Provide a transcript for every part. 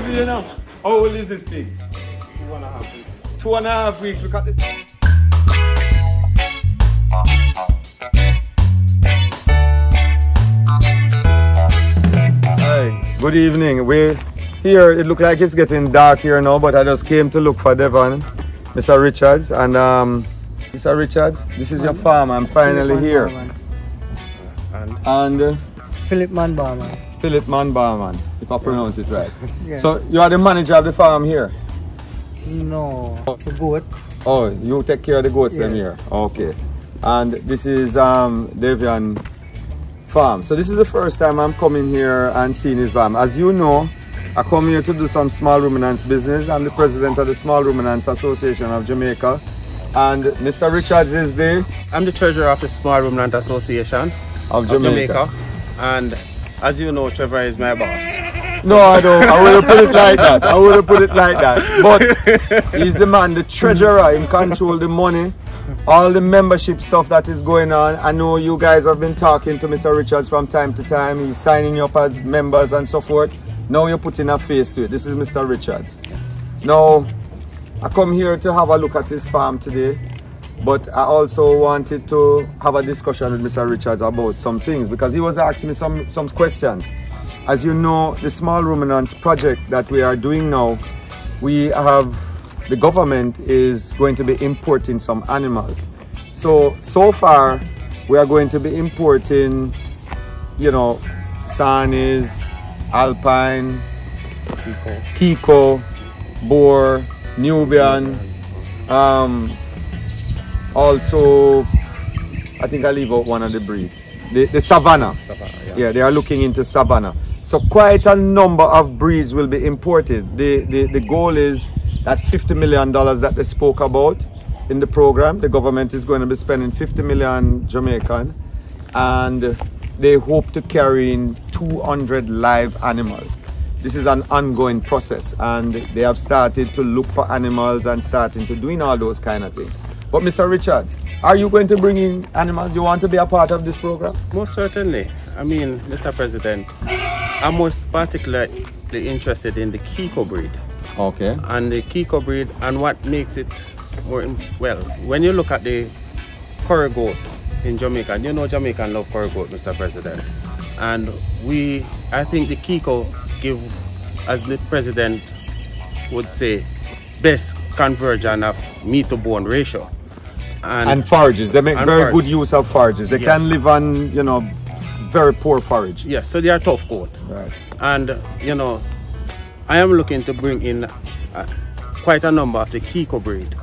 baby, you know. How old is this pig? Two and a half weeks. Two and a half weeks. We got this. Hi, good evening. We're here. It look like it's getting dark here now, but I just came to look for Devon, Mr. Richards, and um, Mr. Richards, this is your farm. I'm finally here. And And uh, Philip Manbarman. Philip Manbarman, if I pronounce it right. Yeah. So you are the manager of the farm here. No, the goat. Oh, you take care of the goats them Yeah. here. Okay. And this is um Devian farm. So this is the first time I'm coming here and seeing his farm. As you know, I come here to do some small ruminants business. I'm the president of the Small Ruminants Association of Jamaica. And Mr. Richards is the I'm the treasurer of the Small Ruminant Association of of Jamaica. Jamaica. And as you know, Trevor is my boss. No, I don't. I would have put it like that. I would have put it like that. But he's the man, the treasurer, in control the money, all the membership stuff that is going on. I know you guys have been talking to Mr. Richards from time to time. He's signing up as members and so forth. Now you're putting a face to it. This is Mr. Richards. Now, I come here to have a look at his farm today. But I also wanted to have a discussion with Mr. Richards about some things because he was asking me some, some questions. As you know, the small ruminants project that we are doing now, we have the government is going to be importing some animals. So so far we are going to be importing, you know, Saanens, Alpine, People. Pico, Boer, Nubian, um, also, I think I leave out one of the breeds. The, the Savannah. Savannah, yeah. Yeah, they are looking into Savannah. So quite a number of breeds will be imported. The, the, the goal is that $50 million that they spoke about in the program. The government is going to be spending 50 million Jamaican and they hope to carry in 200 live animals. This is an ongoing process and they have started to look for animals and starting to doing all those kind of things. But Mr. Richards, are you going to bring in animals? You want to be a part of this program? Most certainly. I mean, Mr. President, I'm most particularly interested in the Kiko breed. Okay. And the Kiko breed and what makes it more, well, when you look at the curry goat in Jamaica, and you know Jamaican love curry goat, Mr. President. And we, I think the Kiko give, as the President would say, best conversion of meat to bone ratio. And forages. They make very forage. good use of forages. They Yes. can live on, you know, very poor forage. yes, so they are tough goat. Right. and you know i am looking to bring in uh, quite a number of the kiko breed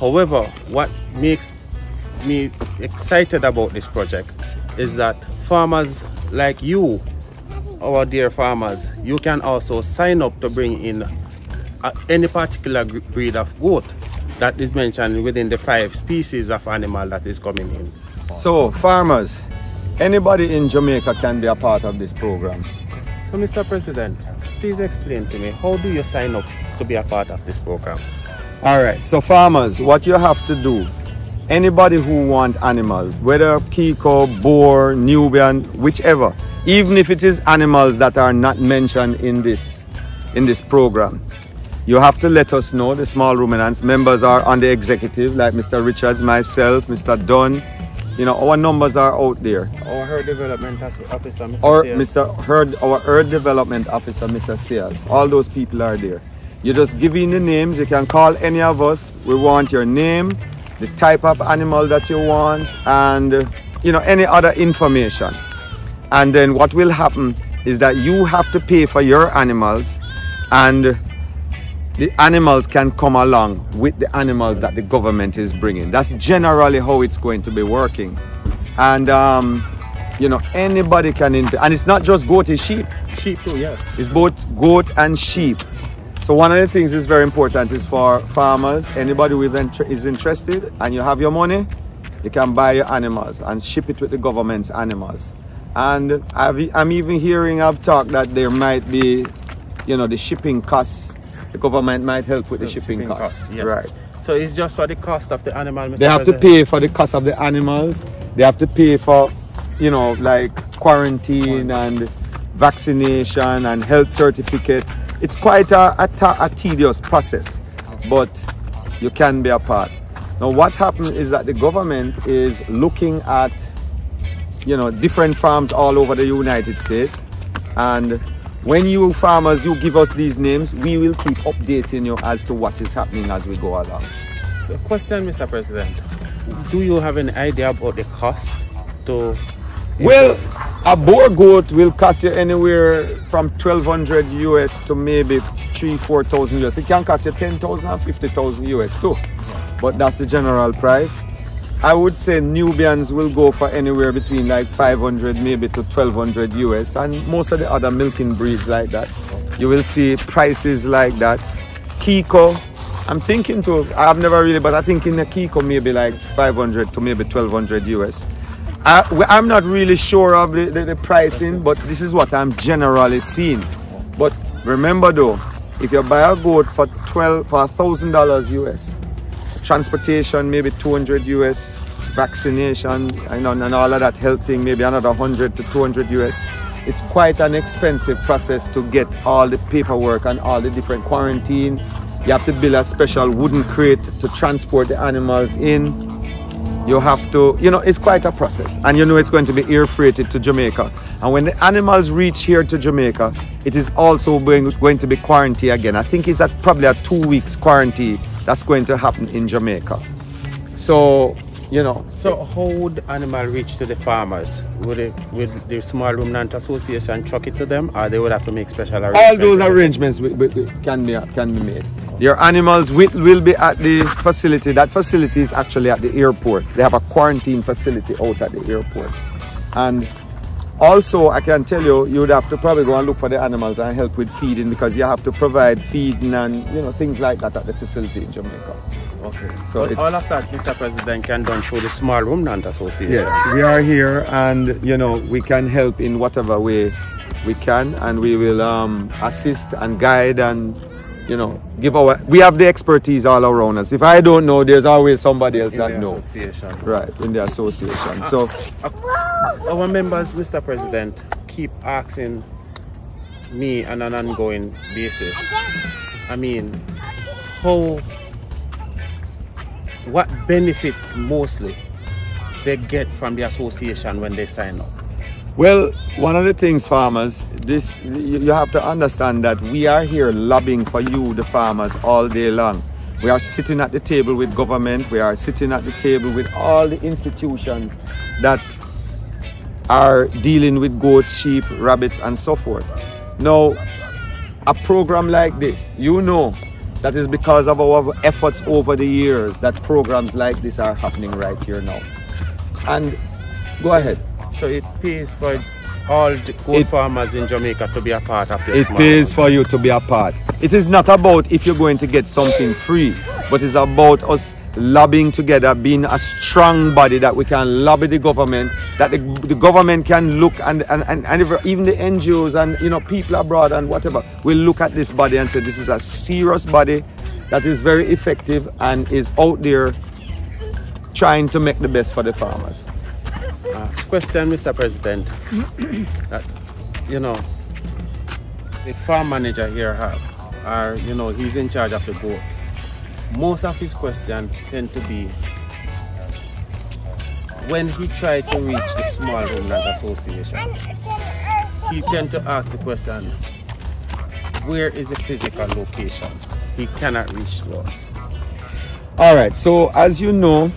however what makes me excited about this project is that farmers like you our dear farmers you can also sign up to bring in uh, any particular breed of goat that is mentioned within the five species of animal that is coming in So, farmers, anybody in Jamaica can be a part of this program. so mr president please explain to me how do you sign up to be a part of this program All right. So, farmers, what you have to do, anybody who want animals, whether Kiko, Boer, Nubian, whichever, even if it is animals that are not mentioned in this in this program, you have to let us know. The small ruminants members are on the executive, like Mr. Richards, myself, Mr. Dunn. You know, our numbers are out there. our herd development officer mr or Mr. Herd, our Herd Development Officer, Mr. Sears. All those people are there. You just give in the names. You can call any of us. We want your name, the type of animal that you want, and you know any other information. And then what will happen is that you have to pay for your animals, and the animals can come along with the animals that the government is bringing. That's generally how it's going to be working. And um, you know anybody can, inter- and it's not just goat, it's sheep. sheep too yes It's both goat and sheep. So one of the things is very important is for farmers, anybody who is interested and you have your money, you can buy your animals and ship it with the government's animals. And I've, I'm even hearing of talk that there might be, you know, the shipping costs. The government might help with the, shipping, costs. yes. Right. So it's just for the cost of the animal. Mr. They have to pay for the cost of the animals. They have to pay for, you know, like quarantine and vaccination and health certificate it's quite a, a, ta- a tedious process, but you can be a part. Now, what happened is that the government is looking at, you know, different farms all over the United States, and when you farmers you give us these names, we will keep updating you as to what is happening as we go along. So question, Mr. President. Do you have an idea about the cost to Well, a Boer goat will cost you anywhere from 1200 US to maybe three, 4,000 US. It can cost you 10,000 and 50,000 US too. But that's the general price. I would say Nubians will go for anywhere between like 500 maybe to 1200 US and most of the other milking breeds like that. You will see prices like that. Kiko, I'm thinking to, I've never really, but I think in the Kiko maybe like 500 to maybe 1200 US. I, I'm not really sure of the, the, the pricing, but this is what I'm generally seeing. But remember though, if you buy a goat for 12 for a thousand dollars US, transportation maybe 200 US, vaccination, you know, and all of that health thing, maybe another 100 to 200 US. It's quite an expensive process to get all the paperwork and all the different quarantine. You have to build a special wooden crate to transport the animals in you have to, you know, it's quite a process. And you know it's going to be air freighted to Jamaica. And when the animals reach here to Jamaica, it is also going, going to be quarantine again. I think it's at probably a two weeks quarantine that's going to happen in Jamaica. So, you know, So how would animal reach to the farmers? Would it would the small ruminant association truck it to them or they would have to make special arrangements? all those arrangements can be can be made. Your animals will, will be at the facility. That facility is actually at the airport. They have a quarantine facility out at the airport. And also, I can tell you, you would have to probably go and look for the animals and help with feeding because you have to provide feeding and you know things like that at the facility in Jamaica. Okay. So all of that, Mr. President, can done through the small ruminant association. Yes, we are here, and you know we can help in whatever way we can, and we will um, assist and guide and you know give our. We have the expertise all around us. If I don't know, there's always somebody else In that knows. association. Right in the association. So Our members, Mr. President, keep asking me on an ongoing basis. I mean, how, what benefit mostly they get from the association when they sign up? Well, one of the things, farmers, this you you have to understand that we are here lobbying for you, the farmers, all day long. We are sitting at the table with government. We are sitting at the table with all the institutions that are dealing with goats, sheep, rabbits, and so forth. Now, a program like this, you know, that is because of our efforts over the years that programs like this are happening right here now. And go ahead. So it pays for all the goat It- farmers in Jamaica to be a part of this. It pays for you to be a part. It is not about if you're going to get something free, but it's about us lobbying together, being a strong body that we can lobby the government, that the, the government can look and, and, and, and even the NGOs and you know people abroad and whatever will look at this body and say this is a serious body that is very effective and is out there trying to make the best for the farmers. Uh, question, Mr. President. that, you know, the farm manager here have, are, you know, he's in charge of the board. Most of his questions tend to be when he tried to reach the small ruminant association, he tend to ask the question, where is the physical location? He cannot reach us. All right. So as you know,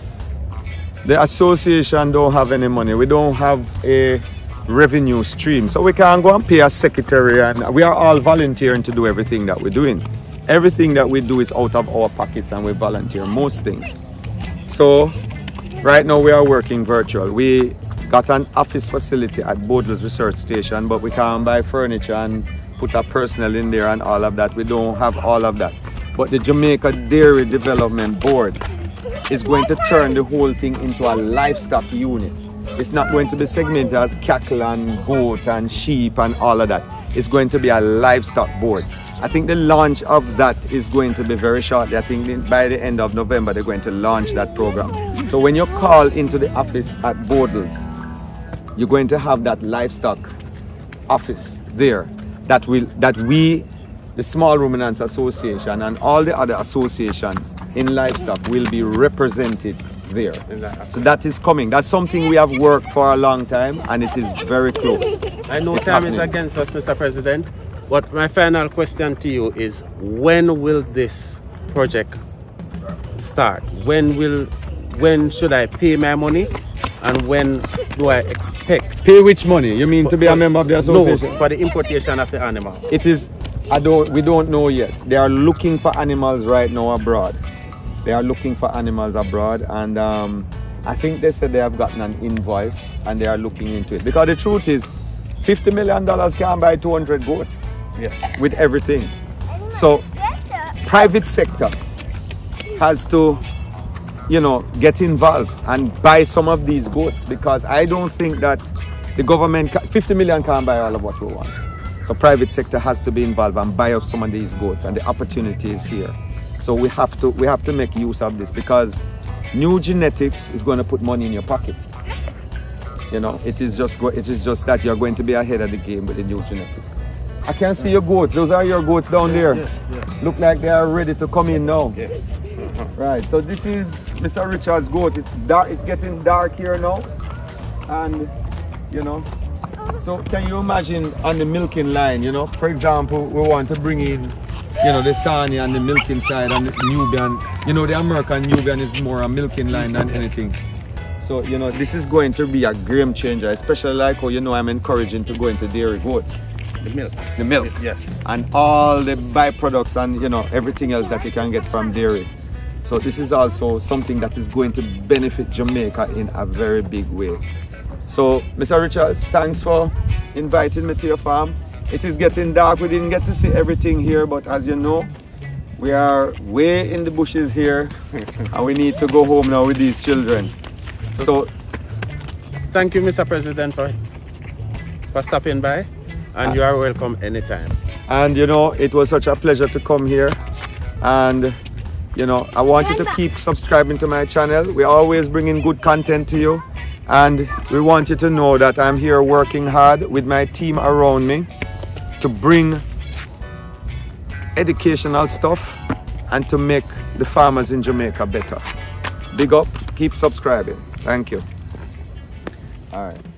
the association don't have any money. We don't have a revenue stream, so we can't go and pay a secretary. And we are all volunteering to do everything that we're doing. Everything that we do is out of our pockets, and we volunteer most things. So right now we are working virtual. We got an office facility at Bodles Research Station, but we can't buy furniture and put a personnel in there and all of that. We don't have all of that. But the Jamaica Dairy Development Board is going to turn the whole thing into a livestock unit. It's not going to be segmented as cattle and goat and sheep and all of that. It's going to be a livestock board. I think the launch of that is going to be very shortly. I think by the end of November they're going to launch that program. So when you call into the office at Bodles, you're going to have that livestock office there that will that we the Small Ruminants Association and all the other associations in livestock will be represented there. So that is coming. That's something we have worked for a long time and it is very close. I know It's time is against us, Mr. President, but my final question to you is when will this project start? When will when should I pay my money and when do I expect Pay which money? You mean to be a member of the association? no, for the importation of the animal? It is I don't we don't know yet. They are looking for animals right now abroad. They are looking for animals abroad and um, I think they said they have gotten an invoice and they are looking into it. Because the truth is 50 million dollars can buy 200 goats Yes. with everything. So private sector has to you know get involved and buy some of these goats because I don't think that the government 50 million can't buy all of what we want. So private sector has to be involved and buy up some of these goats and the opportunity is here. So we have to we have to make use of this because new genetics is going to put money in your pocket. You know, it is just go, it is just that you're going to be ahead of the game with the new genetics. I can see your goats. Those are your goats down there. Yes, yes, Look like they are ready to come in now. yes. Right. So this is Mr. Richard's goat. It's dark. It's getting dark here now, and you know. So can you imagine on the milking line? You know, for example, we want to bring in, you know, the Saanen and the milking side and the Nubian. You know, the American Nubian is more a milking line than anything. So you know, this is going to be a game changer, especially like how you know I'm encouraging to go into dairy goats, The milk. the milk Yes. and all the byproducts and you know everything else that you can get from dairy. So this is also something that is going to benefit Jamaica in a very big way. So Mr. Richards, thanks for inviting me to your farm. It is getting dark. We didn't get to see everything here, but as you know, we are way in the bushes here and we need to go home now with these children. So Thank you, Mr. President, for for stopping by. And you are welcome anytime. and you know it was such a pleasure to come here and you know i want you to keep subscribing to my channel. We're always bringing good content to you. And we want you to know that i'm here working hard with my team around me to bring educational stuff and to make the farmers in jamaica better. Big up. Keep subscribing. Thank you. All right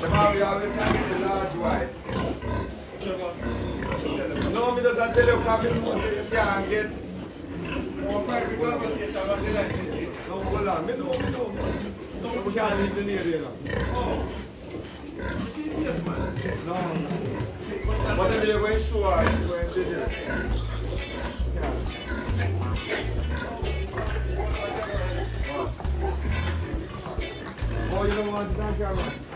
Them always always can get the large white. No, me doesn't tell you, because know you can't get. No, hold on, me know, me know. No, we can't engineer there now. No. Whatever you're to show you're to do. Oh, you don't want to thank?